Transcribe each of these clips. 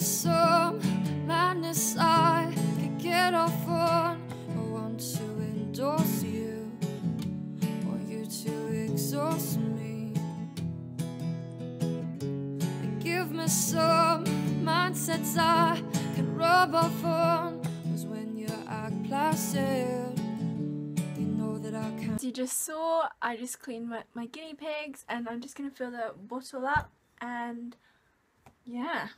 is some madness I could get off on. I want to endorse you, want you to exhaust me. I give me some mindsets I can rub off on. Cause when you act placid. So you just saw, I just cleaned my, my guinea pigs and I'm just going to fill the bottle up and yeah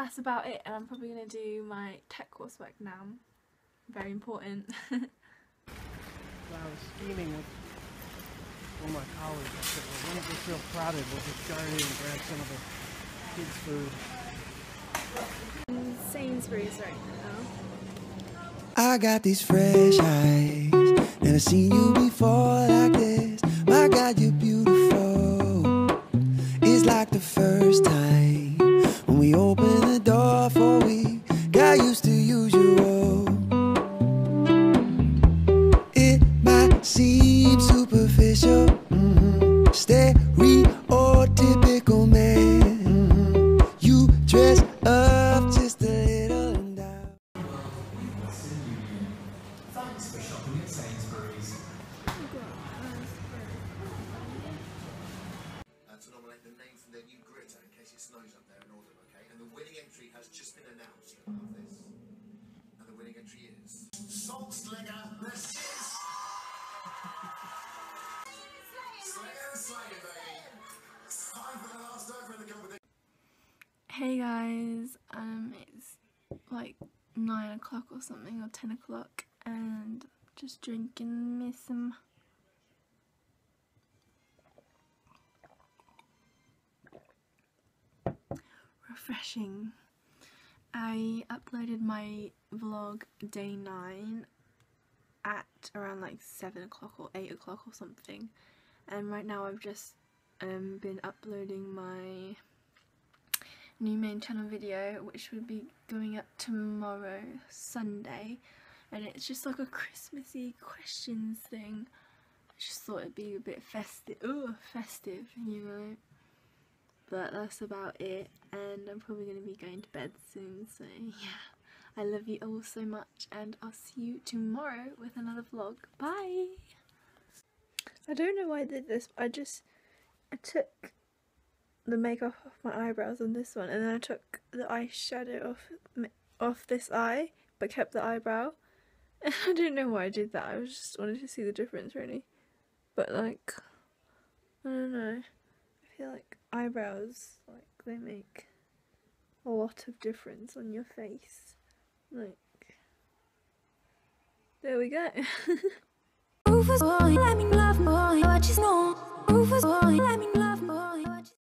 that's about it. And I'm probably going to do my tech coursework now. Very important. When I was scheming with one of my colleagues, I said, well, when it gets real crowded, we'll just go in and grab some of the kids' food. in Sainsbury's right now. I got these fresh eyes. Never seen you before got used to usual. It might seem superficial, mhm, stereotypical man. mhm. You dress up just a little Sainsbury's. uh, to nominate the name from their new in case it snows up there in okay? And the winning entry has just been announced. I love this. And the winning entry is Salt. Slinger the Slayer, baby. The last over in the. Hey guys, um, it's like 9 o'clock or something, or 10 o'clock, and just drinking me some refreshing. I uploaded my vlog day 9 at around like 7 o'clock or 8 o'clock or something, and right now I've just um, been uploading my new main channel video which will be going up tomorrow Sunday. And it's just like a Christmassy questions thing. I just thought it'd be a bit festive ooh, festive you know but that's about it and I'm probably going to be going to bed soon so yeah. I love you all so much and I'll see you tomorrow with another vlog. Bye! I don't know why I did this I just I took the makeup off my eyebrows on this one and then I took the eyeshadow off off this eye but kept the eyebrow. I don't know why I did that I was just wanted to see the difference really. But like I don't know. I feel like eyebrows, like they make a lot of difference on your face. Like, there we go. Let me love know. Let me